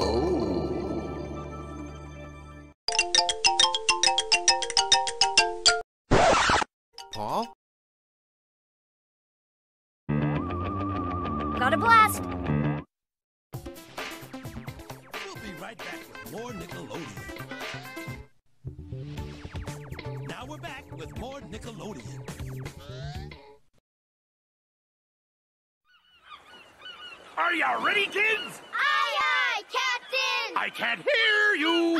Oh. Paul? Got a blast. We'll be right back with more Nickelodeon. Now we're back with more Nickelodeon. Are you ready, kids? I can't hear you.